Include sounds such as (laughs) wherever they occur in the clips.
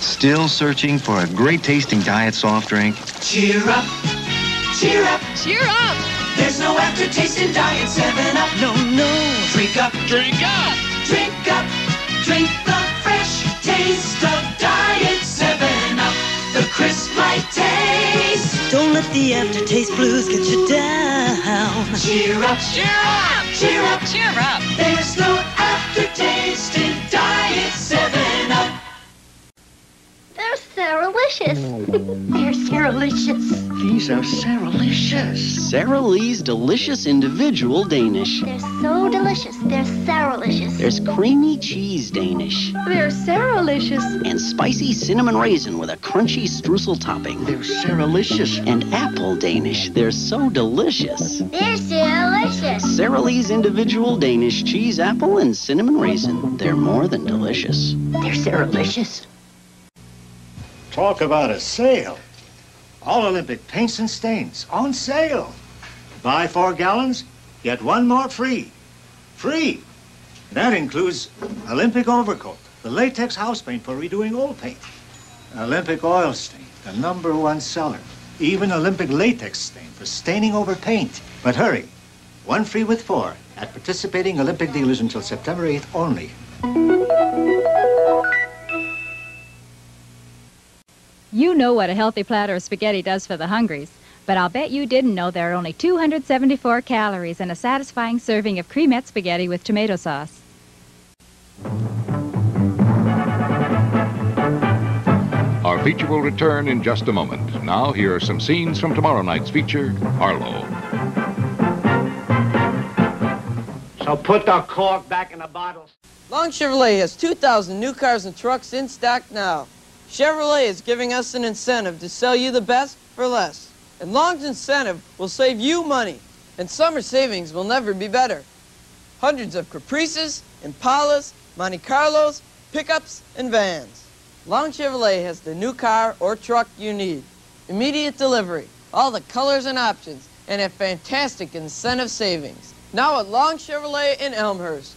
Still searching for a great tasting diet soft drink? Cheer up, cheer up, Cheer up! there's no aftertaste in Diet 7-Up. No, no. Drink up, Drink up! drink up, drink the fresh taste of Diet 7-Up. The crisp light taste. Don't let the aftertaste blues get you down. Cheer up, Cheer up! cheer up, Cheer up! there's no aftertaste in Diet 7-Up. They're Saralicious. They're Saralicious. These are Saralicious. Sara Lee's delicious individual Danish. They're so delicious. They're Saralicious. There's creamy cheese Danish They're Saralicious. and spicy cinnamon raisin with a crunchy streusel topping. They're Saralicious. And apple Danish. They're so delicious. They're Saralicious. Sara Lee's individual Danish cheese, apple, and cinnamon raisin. They're more than delicious. They're Saralicious. Talk about a sale. All Olympic paints and stains on sale. Buy four gallons, get one more free. Free. That includes Olympic overcoat, the latex house paint for redoing old paint, Olympic oil stain, the number one seller, even Olympic latex stain for staining over paint. But hurry, one free with four at participating Olympic dealers until September 8th only. You know what a healthy platter of spaghetti does for the hungries, but I'll bet you didn't know there are only 274 calories in a satisfying serving of Creamette spaghetti with tomato sauce. Our feature will return in just a moment. Now, here are some scenes from tomorrow night's feature, Harlow. So put the cork back in the bottle. Long Chevrolet has 2,000 new cars and trucks in stock now. Chevrolet is giving us an incentive to sell you the best for less. And Long's incentive will save you money. And summer savings will never be better. Hundreds of Caprices, Impalas, Monte Carlos, pickups, and vans. Long Chevrolet has the new car or truck you need. Immediate delivery, all the colors and options, and a fantastic incentive savings. Now at Long Chevrolet in Elmhurst.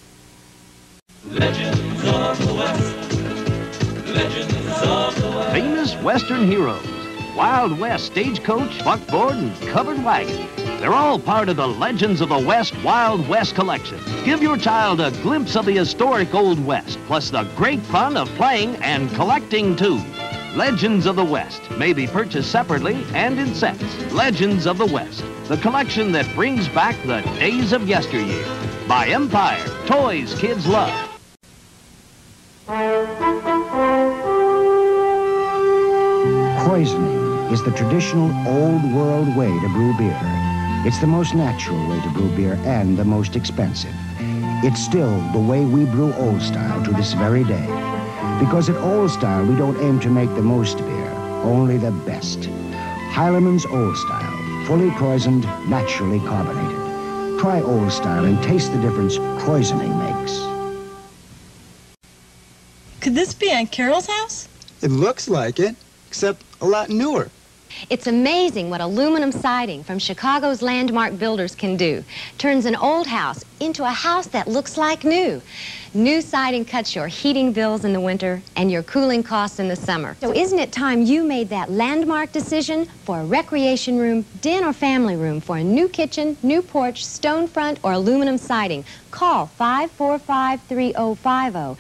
Famous Western heroes. Wild West stagecoach, buckboard, and covered wagon. They're all part of the Legends of the West Wild West collection. Give your child a glimpse of the historic Old West, plus the great fun of playing and collecting too. Legends of the West may be purchased separately and in sets. Legends of the West, the collection that brings back the days of yesteryear. By Empire, toys kids love. Kraeusening is the traditional old world way to brew beer. It's the most natural way to brew beer and the most expensive. It's still the way we brew Old Style to this very day. Because at Old Style, we don't aim to make the most beer, only the best. Heileman's Old Style, fully kraeusened, naturally carbonated. Try Old Style and taste the difference kraeusening makes. Could this be Aunt Carol's house? It looks like it, except a lot newer. It's amazing what aluminum siding from Chicago's landmark builders can do. Turns an old house into a house that looks like new. New siding cuts your heating bills in the winter and your cooling costs in the summer. So isn't it time you made that landmark decision for a recreation room, den or family room for a new kitchen, new porch, stone front or aluminum siding? Call 545-3050.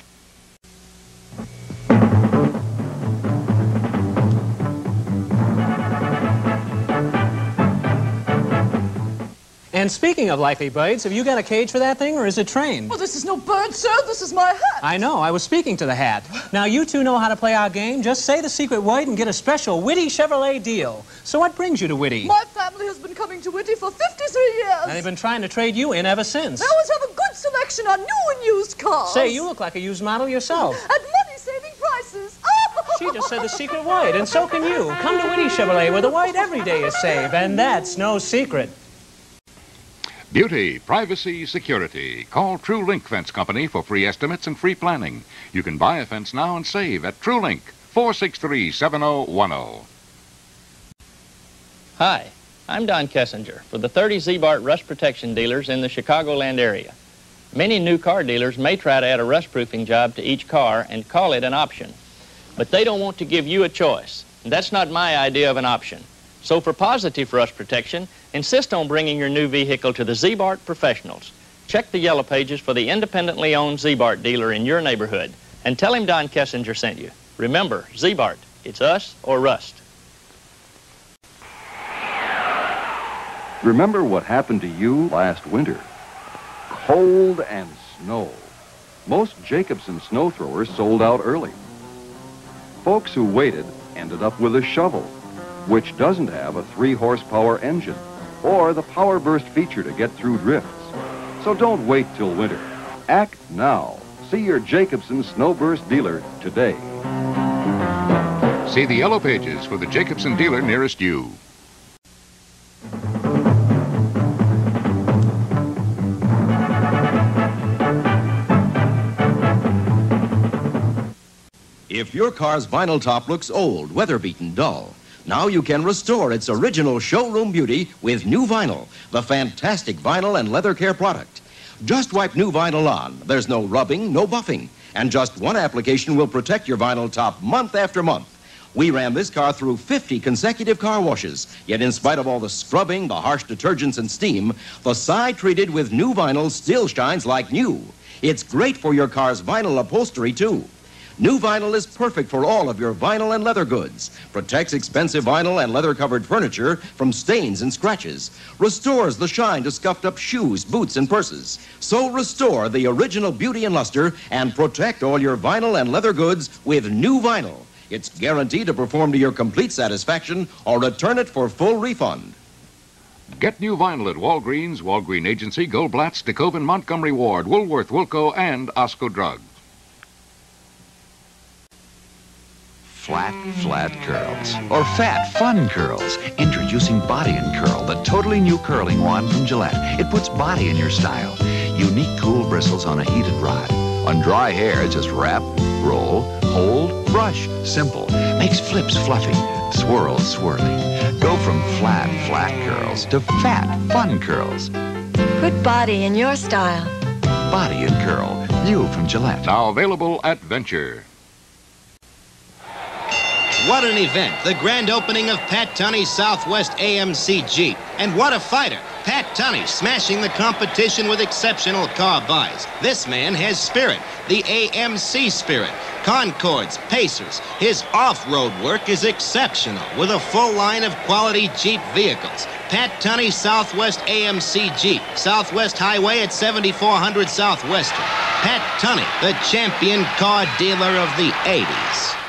And speaking of likely birds, have you got a cage for that thing, or is it trained? Well, this is no bird, sir. This is my hat. I know, I was speaking to the hat. Now, you two know how to play our game. Just say the secret word and get a special Witte Chevrolet deal. So what brings you to Witte? My family has been coming to Witte for 53 years. And they've been trying to trade you in ever since. They always have a good selection on new and used cars. Say, you look like a used model yourself. (laughs) At money-saving prices. (laughs) She just said the secret word, and so can you. Come to Witte Chevrolet, where the word every day is saved, and that's no secret. Beauty, privacy, security. Call Tru-Link Fence Company for free estimates and free planning. You can buy a fence now and save at Tru-Link, 463 7010. Hi, I'm Don Kessinger for the 30 Ziebart Rust Protection dealers in the Chicagoland area. Many new car dealers may try to add a rust proofing job to each car and call it an option. But they don't want to give you a choice. That's not my idea of an option. So for positive rust protection, insist on bringing your new vehicle to the Ziebart professionals. Check the yellow pages for the independently owned Ziebart dealer in your neighborhood and tell him Don Kessinger sent you. Remember, Ziebart, it's us or rust. Remember what happened to you last winter? Cold and snow. Most Jacobsen snow throwers sold out early. Folks who waited ended up with a shovel, which doesn't have a 3 horsepower engine or the power burst feature to get through drifts. So don't wait till winter. Act now. See your Jacobsen Snowburst dealer today. See the yellow pages for the Jacobsen dealer nearest you. If your car's vinyl top looks old, weather-beaten, dull, now you can restore its original showroom beauty with Nu Vinyl, the fantastic vinyl and leather care product. Just wipe Nu Vinyl on. There's no rubbing, no buffing. And just one application will protect your vinyl top month after month. We ran this car through 50 consecutive car washes, yet in spite of all the scrubbing, the harsh detergents, and steam, the side treated with Nu Vinyl still shines like new. It's great for your car's vinyl upholstery, too. Nu Vinyl is perfect for all of your vinyl and leather goods. Protects expensive vinyl and leather covered furniture from stains and scratches. Restores the shine to scuffed up shoes, boots, and purses. So restore the original beauty and luster and protect all your vinyl and leather goods with Nu Vinyl. It's guaranteed to perform to your complete satisfaction or return it for full refund. Get Nu Vinyl at Walgreens, Walgreen Agency, Goldblatt's, DeKoven, Montgomery Ward, Woolworth, Wilco, and Osco Drug. Flat, flat curls. Or fat, fun curls. Introducing Body and Curl, the totally new curling wand from Gillette. It puts body in your style. Unique cool bristles on a heated rod. On dry hair, just wrap, roll, hold, brush. Simple. Makes flips fluffy, swirls swirly. Go from flat, flat curls to fat, fun curls. Put body in your style. Body and Curl. New from Gillette. Now available at Venture. What an event. The grand opening of Pat Tunney's Southwest AMC Jeep. And what a fighter. Pat Tunney smashing the competition with exceptional car buys. This man has spirit, the AMC spirit. Concords, Pacers. His off-road work is exceptional with a full line of quality Jeep vehicles. Pat Tunney Southwest AMC Jeep. Southwest Highway at 7400 Southwestern. Pat Tunney, the champion car dealer of the 80s.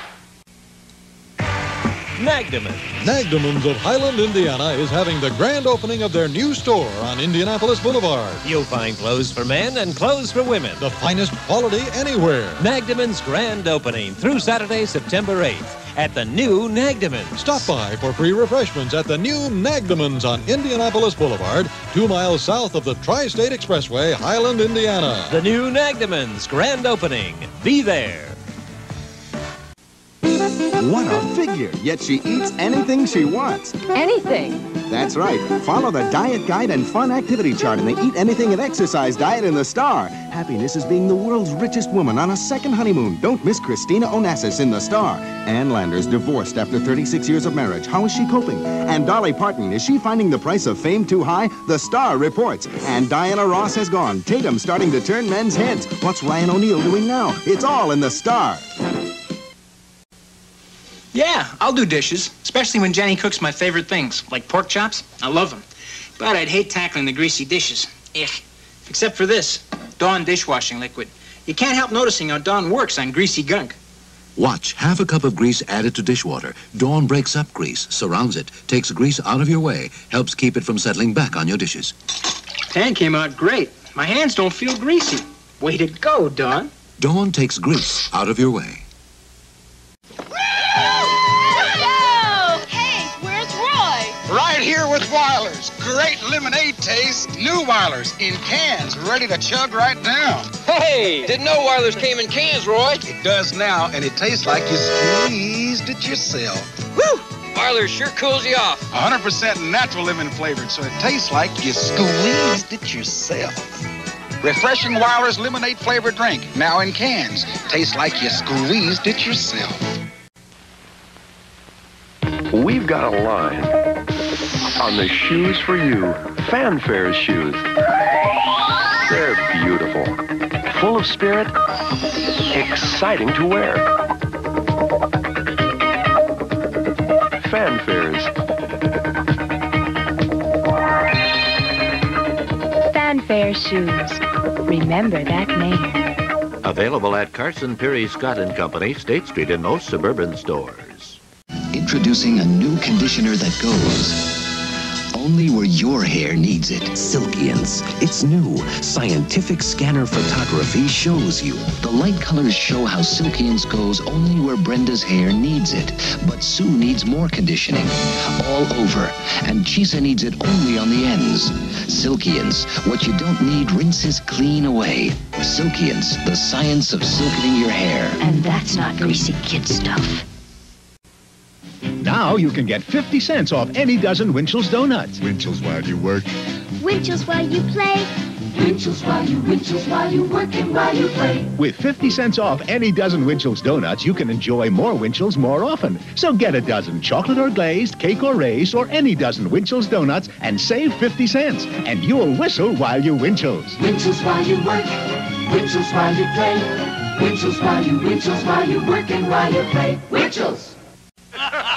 Nagdeman's of Highland, Indiana is having the grand opening of their new store on Indianapolis Boulevard. You'll find clothes for men and clothes for women. The finest quality anywhere. Nagdeman's grand opening through Saturday, September 8th at the new Nagdeman's. Stop by for free refreshments at the new Nagdeman's on Indianapolis Boulevard, two miles south of the Tri-State Expressway, Highland, Indiana. The new Nagdeman's grand opening. Be there. What a figure, yet she eats anything she wants. Anything. That's right. Follow the diet guide and fun activity chart in the Eat Anything and Exercise diet in the Star. Happiness is being the world's richest woman on a second honeymoon. Don't miss Christina Onassis in the Star. Ann Landers divorced after 36 years of marriage. How is she coping? And Dolly Parton, is she finding the price of fame too high? The Star reports. And Diana Ross has gone. Tatum starting to turn men's heads. What's Ryan O'Neal doing now? It's all in the Star. Yeah, I'll do dishes, especially when Jenny cooks my favorite things, like pork chops. I love them. But I'd hate tackling the greasy dishes. Ugh. Except for this, Dawn dishwashing liquid. You can't help noticing how Dawn works on greasy gunk. Watch. Half a cup of grease added to dishwater. Dawn breaks up grease, surrounds it, takes grease out of your way, helps keep it from settling back on your dishes. Pan came out great. My hands don't feel greasy. Way to go, Dawn. Dawn takes grease out of your way. With Wyler's. Great lemonade taste. New Wyler's in cans, ready to chug right now. Hey, didn't know Wyler's came in cans, Roy. It does now, and it tastes like you squeezed it yourself. Woo! Wyler's sure cools you off. 100% natural lemon flavored, so it tastes like you squeezed it yourself. Refreshing Wyler's lemonade flavored drink, now in cans. Tastes like you squeezed it yourself. We've got a line on the shoes for you. Fanfare's shoes. They're beautiful, full of spirit, exciting to wear. Fanfares. Fanfare Shoes. Remember that name. Available at Carson Pirie Scott and Company, State Street, in most suburban stores. Introducing a new conditioner that goes only where your hair needs it. Silkience. Its new scientific scanner photography shows you. The light colors show how Silkience goes only where Brenda's hair needs it. But Sue needs more conditioning. All over. And Chisa needs it only on the ends. Silkience. What you don't need rinses clean away. Silkience. The science of silkening your hair. And that's not greasy kid stuff. Now you can get 50 cents off any dozen Winchell's donuts. Winchell's while you work. Winchell's while you play. Winchell's while you, Winchell's while you work and while you play. With 50 cents off any dozen Winchell's donuts, you can enjoy more Winchell's more often. So get a dozen chocolate or glazed, cake or raised, or any dozen Winchell's donuts and save 50 cents. And you'll whistle while you Winchell's. Winchell's while you work. Winchell's while you play. Winchell's while you, Winchell's while you work and while you play. Winchell's.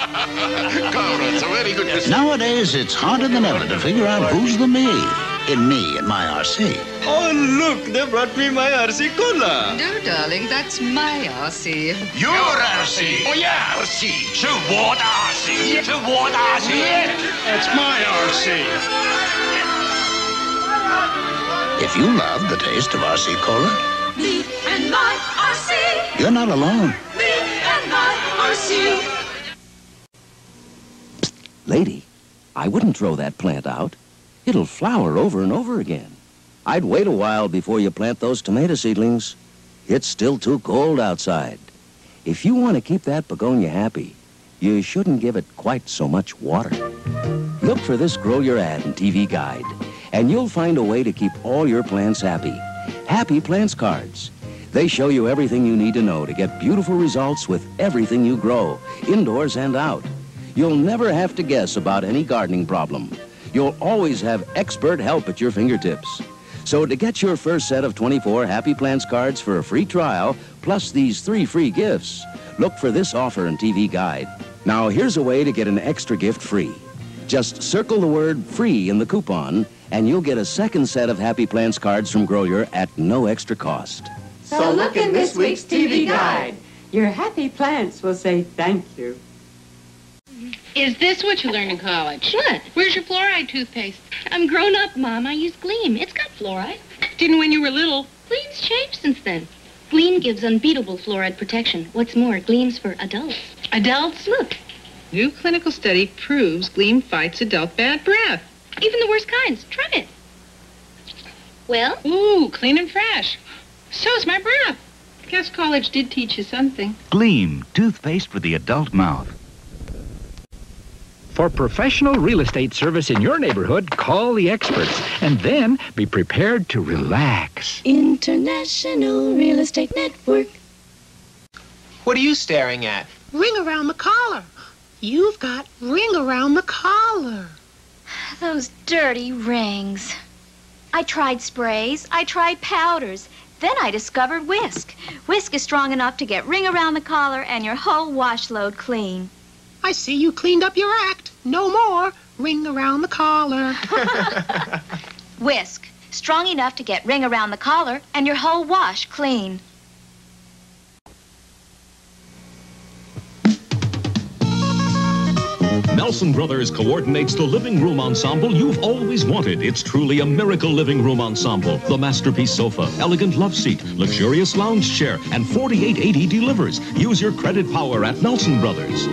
(laughs) A very good. Nowadays, it's harder than ever to figure out who's the me in me and my RC. Oh, look, they brought me my RC cola. No, darling, that's my RC. Your RC? Oh, yeah, RC. Toward RC. Yeah. Toward RC. Yeah. That's my RC. If you love the taste of RC cola, me and my RC. You're not alone. Me and my RC. Lady, I wouldn't throw that plant out. It'll flower over and over again. I'd wait a while before you plant those tomato seedlings. It's still too cold outside. If you want to keep that begonia happy, you shouldn't give it quite so much water. Look for this Grow Your Ad and TV guide, and you'll find a way to keep all your plants happy. Happy Plants cards. They show you everything you need to know to get beautiful results with everything you grow, indoors and out. You'll never have to guess about any gardening problem. You'll always have expert help at your fingertips. So to get your first set of 24 Happy Plants cards for a free trial, plus these three free gifts, look for this offer and TV guide. Now here's a way to get an extra gift free. Just circle the word free in the coupon, and you'll get a second set of Happy Plants cards from Groyer at no extra cost. So look in this week's TV guide. Your happy plants will say thank you. Is this what you learned in college? What? Where's your fluoride toothpaste? I'm grown up, Mom. I use Gleem. It's got fluoride. Didn't when you were little. Gleem's changed since then. Gleem gives unbeatable fluoride protection. What's more, Gleem's for adults. Adults? Look, New clinical study proves Gleem fights adult bad breath. even the worst kinds. Try it. Well? Ooh, clean and fresh. So's my breath. Guess college did teach you something. Gleem, toothpaste for the adult mouth. For professional real estate service in your neighborhood, call the experts and then be prepared to relax. International Real Estate Network. What are you staring at? Ring around the collar. You've got ring around the collar. Those dirty rings. I tried sprays. I tried powders. Then I discovered Wisk. Wisk is strong enough to get ring around the collar and your whole wash load clean. I see you cleaned up your act. No more ring around the collar. (laughs) (laughs) Wisk. Strong enough to get ring around the collar and your whole wash clean. Nelson Brothers coordinates the living room ensemble you've always wanted. It's truly a miracle living room ensemble. The masterpiece sofa, elegant love seat, luxurious lounge chair, and 4880 delivers. Use your credit power at Nelson Brothers.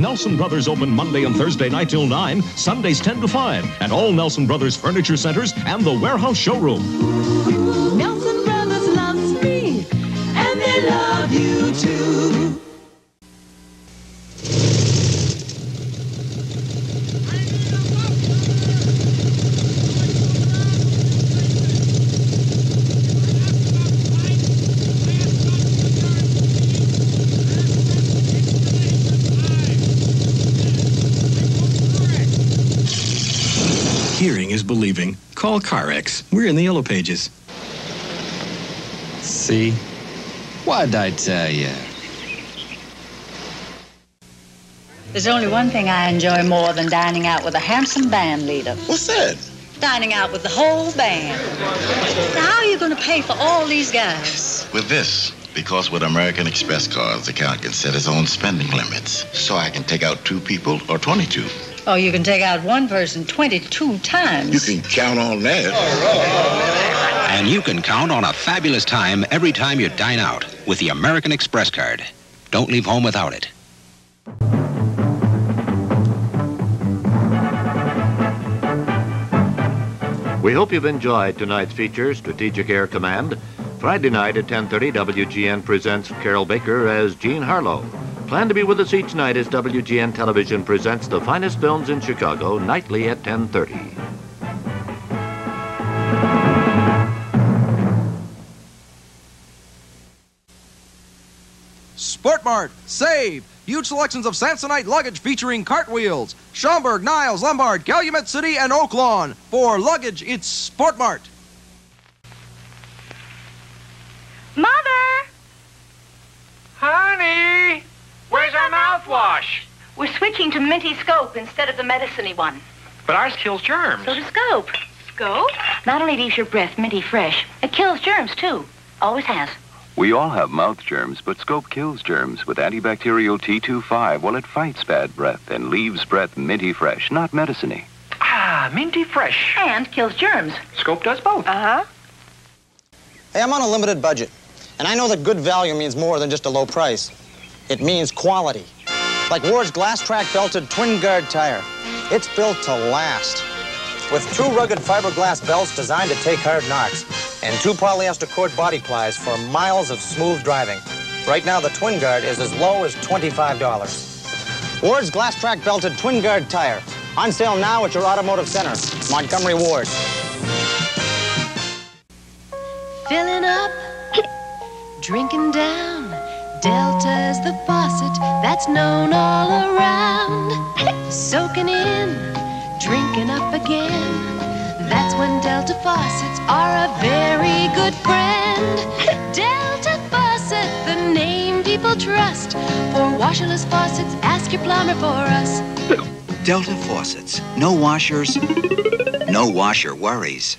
Nelson Brothers open Monday and Thursday night till 9, Sundays 10 to 5, at all Nelson Brothers furniture centers and the warehouse showroom. Nelson Brothers loves me, and they love you too. Call CarX. We're in the yellow pages. See? What'd I tell you? There's only one thing I enjoy more than dining out with a handsome band leader. What's that? Dining out with the whole band. Now, how are you going to pay for all these guys? With this. Because with American Express cards, the account can set its own spending limits. So I can take out two people or 22. Oh, you can take out one person 22 times. You can count on that. And you can count on a fabulous time every time you dine out with the American Express card. Don't leave home without it. We hope you've enjoyed tonight's feature, Strategic Air Command. Friday night at 10:30, WGN presents Carroll Baker as Jean Harlow. Plan to be with us each night as WGN Television presents the finest films in Chicago nightly at 10:30. Sportmart, save! Huge selections of Samsonite luggage featuring cartwheels. Schaumburg, Niles, Lombard, Calumet City, and Oaklawn. For luggage, it's Sportmart. Mother! Honey! Where's our mouthwash? We're switching to Minty Scope instead of the medicine-y one. But ours kills germs. So does Scope. Scope? Not only leaves your breath minty fresh, it kills germs, too. Always has. We all have mouth germs, but Scope kills germs with antibacterial T25 while it fights bad breath and leaves breath minty fresh, not medicine-y. Ah, minty fresh. And kills germs. Scope does both. Uh-huh. Hey, I'm on a limited budget, and I know that good value means more than just a low price. It means quality. Like Ward's glass track belted twin guard tire. It's built to last. With two rugged fiberglass belts designed to take hard knocks, and two polyester cord body plies for miles of smooth driving. Right now, the twin guard is as low as $25. Ward's glass track belted twin guard tire. On sale now at your automotive center, Montgomery Ward. Filling up, drinking down. Delta's the faucet that's known all around. Soaking in, drinking up again. That's when Delta faucets are a very good friend. Delta Faucet, the name people trust. For washerless faucets, ask your plumber for us. Delta faucets. No washers, no washer worries.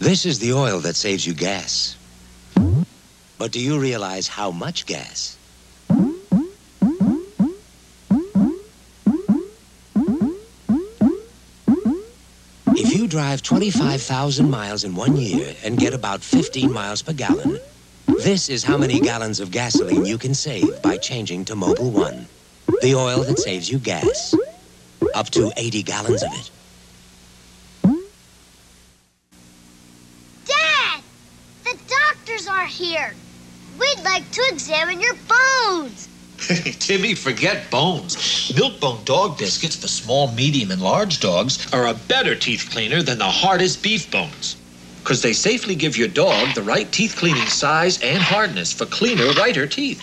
This is the oil that saves you gas. But do you realize how much gas? If you drive 25,000 miles in one year and get about 15 miles per gallon, this is how many gallons of gasoline you can save by changing to Mobil One. The oil that saves you gas. Up to 80 gallons of it. Dad! The doctors are here. We'd like to examine your bones. (laughs) Timmy, forget bones. Milk-bone dog biscuits for small, medium, and large dogs are a better teeth cleaner than the hardest beef bones. Because they safely give your dog the right teeth cleaning size and hardness for cleaner, whiter teeth.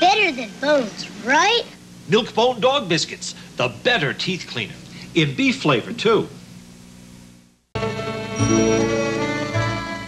Better than bones, right? Milk-bone dog biscuits, the better teeth cleaner. In beef flavor, too.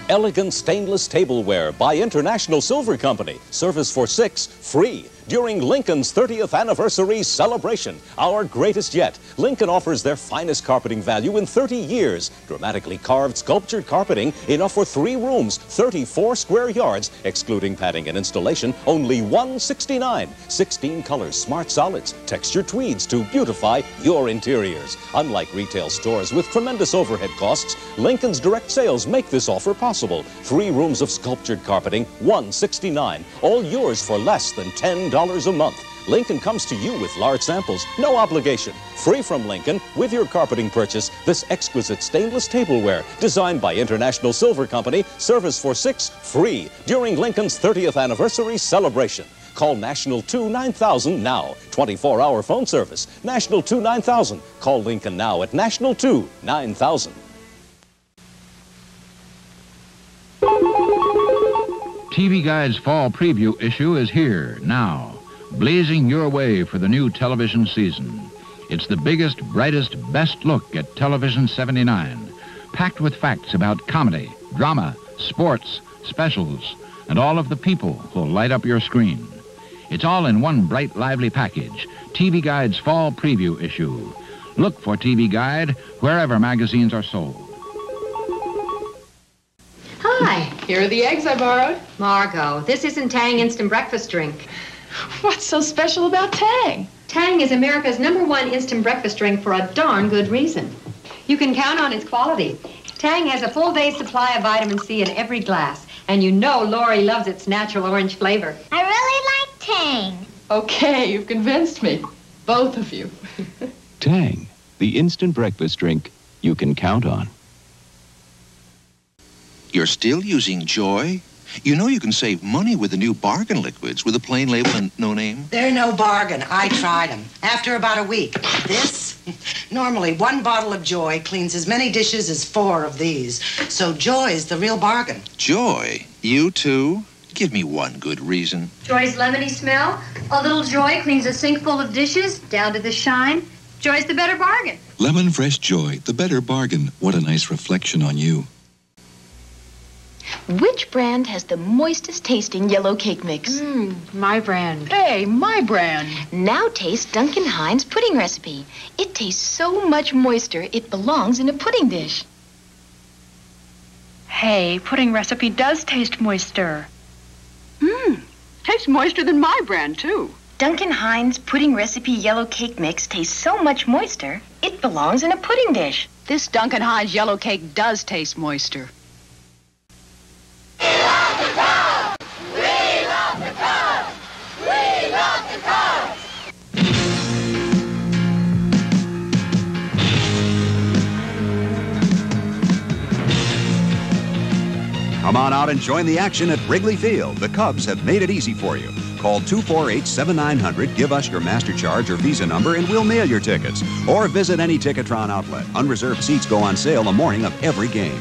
Elegant stainless tableware by International Silver Company. Service for six, free. During Lincoln's 30th anniversary celebration, our greatest yet, Lincoln offers their finest carpeting value in 30 years. Dramatically carved sculptured carpeting, enough for three rooms, 34 square yards, excluding padding and installation, only 169. 16 colors, smart solids, textured tweeds to beautify your interiors. Unlike retail stores with tremendous overhead costs, Lincoln's direct sales make this offer possible. Three rooms of sculptured carpeting, 169. All yours for less than $10 a month. Lincoln comes to you with large samples, no obligation. Free from Lincoln, with your carpeting purchase, this exquisite stainless tableware, designed by International Silver Company, service for six, free, during Lincoln's 30th anniversary celebration. Call National 2 9000 now. 24 hour phone service. National 2 9000. Call Lincoln now at National 2 9000. TV Guide's fall preview issue is here now, blazing your way for the new television season. It's the biggest, brightest, best look at Television 79, packed with facts about comedy, drama, sports, specials, and all of the people who'll light up your screen. It's all in one bright, lively package. TV Guide's fall preview issue. Look for TV Guide wherever magazines are sold. Here are the eggs I borrowed. Margot, this isn't Tang instant breakfast drink. What's so special about Tang? Tang is America's number one instant breakfast drink for a darn good reason. You can count on its quality. Tang has a full day's supply of vitamin C in every glass, and you know Lori loves its natural orange flavor. I really like Tang. Okay, you've convinced me. Both of you. (laughs) Tang, the instant breakfast drink you can count on. You're still using Joy? You know you can save money with the new bargain liquids with a plain label and no name. They're no bargain. I tried them. After about a week. This? Normally, one bottle of Joy cleans as many dishes as four of these. So Joy's the real bargain. Joy? You too? Give me one good reason. Joy's lemony smell. A little Joy cleans a sink full of dishes down to the shine. Joy's the better bargain. Lemon Fresh Joy, the better bargain. What a nice reflection on you. Which brand has the moistest tasting yellow cake mix? Mmm, my brand. Hey, my brand. Now taste Duncan Hines pudding recipe. It tastes so much moister, it belongs in a pudding dish. Hey, pudding recipe does taste moister. Mmm, tastes moister than my brand, too. Duncan Hines pudding recipe yellow cake mix tastes so much moister, it belongs in a pudding dish. This Duncan Hines yellow cake does taste moister. Come on out and join the action at Wrigley Field. The Cubs have made it easy for you. Call 248 7900, give us your master charge or visa number, and we'll mail your tickets. Or visit any Ticketron outlet. Unreserved seats go on sale the morning of every game.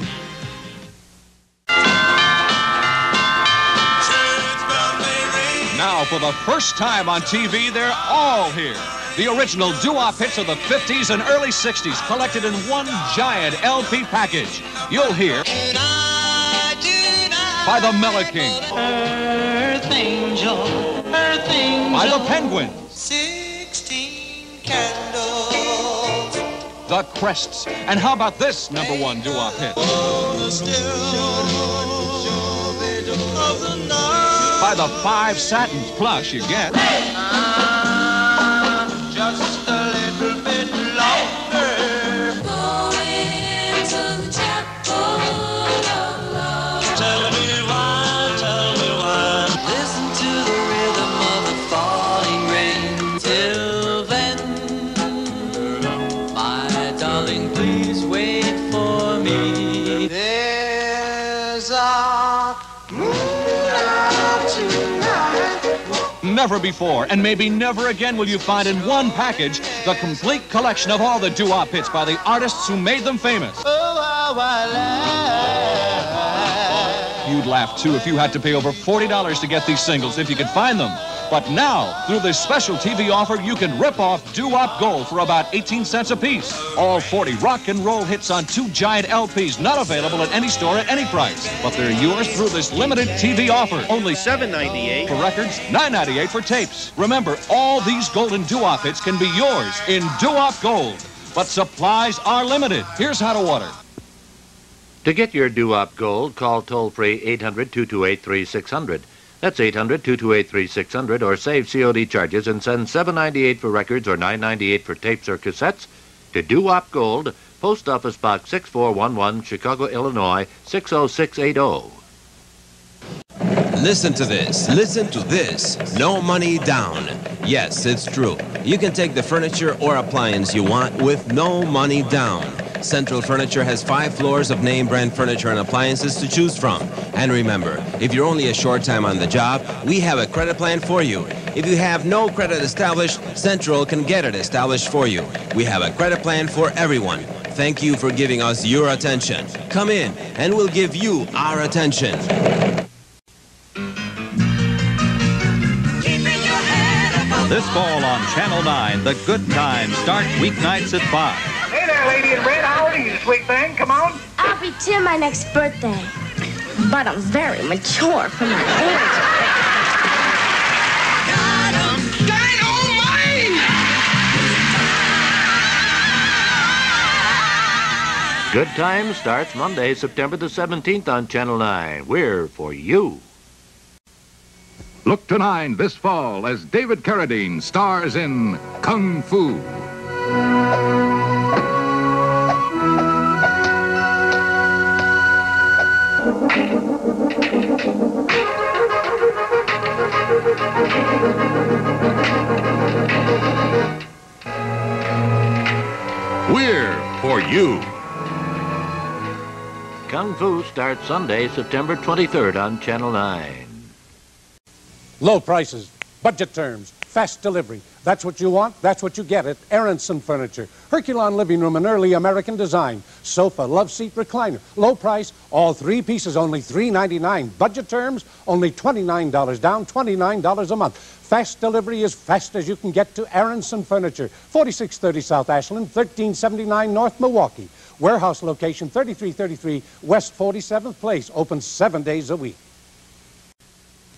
For the first time on TV, they're all here. The original doo-wop hits of the 50s and early 60s collected in one giant LP package. You'll hear by the Melleking, Earth angel, earth angel. by the Penguins, Sixteen candles. the Crests, and how about this number one doo-wop hit? Oh, oh, By the Five Satins, plus you get uh-huh. Never before, and maybe never again, will you find in one package the complete collection of all the doo-wop hits by the artists who made them famous. You'd laugh too if you had to pay over $40 to get these singles if you could find them. But now, through this special TV offer, you can rip off doo-wop gold for about 18 cents apiece. All 40 rock and roll hits on two giant LPs, not available at any store at any price. But they're yours through this limited TV offer. Only $7.98 for records, $9.98 for tapes. Remember, all these golden doo-wop hits can be yours in doo-wop gold. But supplies are limited. Here's how to order. To get your doo-wop gold, call toll-free 800-228-3600. That's 800-228-3600 or save COD charges and send 798 for records or 998 for tapes or cassettes to Doo-Wop Gold, Post Office Box 6411, Chicago, Illinois 60680. Listen to this. Listen to this. No money down. Yes, it's true. You can take the furniture or appliance you want with no money down. Central Furniture has five floors of name brand furniture and appliances to choose from. And remember, if you're only a short time on the job, we have a credit plan for you. If you have no credit established, Central can get it established for you. We have a credit plan for everyone. Thank you for giving us your attention. Come in, and we'll give you our attention. This fall on Channel 9, The Good Times start weeknights at 5. Hey there, lady in red. How old are you, sweet thing? Come on. I'll be 10 my next birthday. But I'm very mature for my age. Good Time starts Monday, September the 17th on Channel 9. We're for you. Look to nine this fall as David Carradine stars in Kung Fu. We're for you. Kung Fu starts Sunday, September 23rd on Channel 9. Low prices, budget terms, fast delivery. That's what you want, that's what you get at Aronson Furniture. Herculon living room, an early American design. Sofa, love seat, recliner. Low price, all three pieces only $3.99. Budget terms, only $29 down, $29 a month. Fast delivery as fast as you can get to Aronson Furniture. 4630 South Ashland, 1379 North Milwaukee. Warehouse location 3333 West 47th Place. Open seven days a week.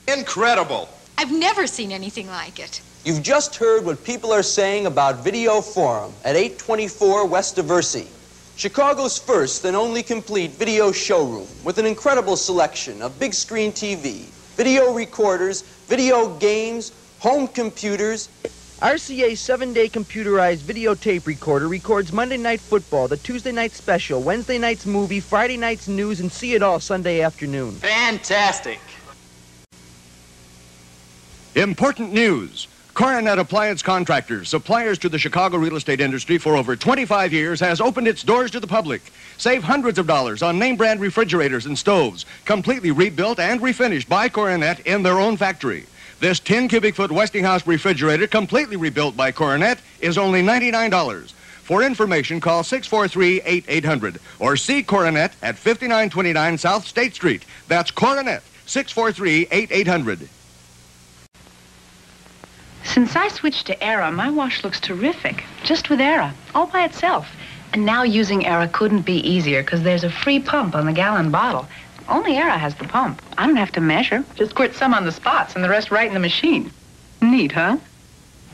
Incredible. I've never seen anything like it. You've just heard what people are saying about Video Forum at 824 West Diversey. Chicago's first and only complete video showroom with an incredible selection of big screen TV, video recorders, video games, home computers. RCA seven-day computerized videotape recorder records Monday Night Football, the Tuesday Night Special, Wednesday Night's Movie, Friday Night's News, and see it all Sunday afternoon. Fantastic. Important news. Coronet Appliance Contractors, suppliers to the Chicago real estate industry for over 25 years, has opened its doors to the public. Save hundreds of dollars on name brand refrigerators and stoves, completely rebuilt and refinished by Coronet in their own factory. This 10 cubic foot Westinghouse refrigerator, completely rebuilt by Coronet, is only $99. For information, call 643 8800 or see Coronet at 5929 South State Street. That's Coronet, 643 8800. Since I switched to Era, my wash looks terrific. Just with Era, all by itself. And now using Era couldn't be easier because there's a free pump on the gallon bottle. Only Era has the pump. I don't have to measure. Just squirt some on the spots and the rest right in the machine. Neat, huh?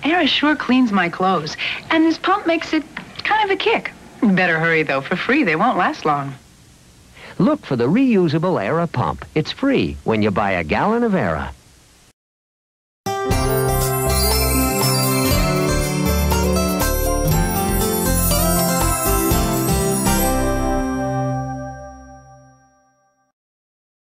Era sure cleans my clothes. And this pump makes it kind of a kick. Better hurry, though. For free, they won't last long. Look for the reusable Era pump. It's free when you buy a gallon of Era.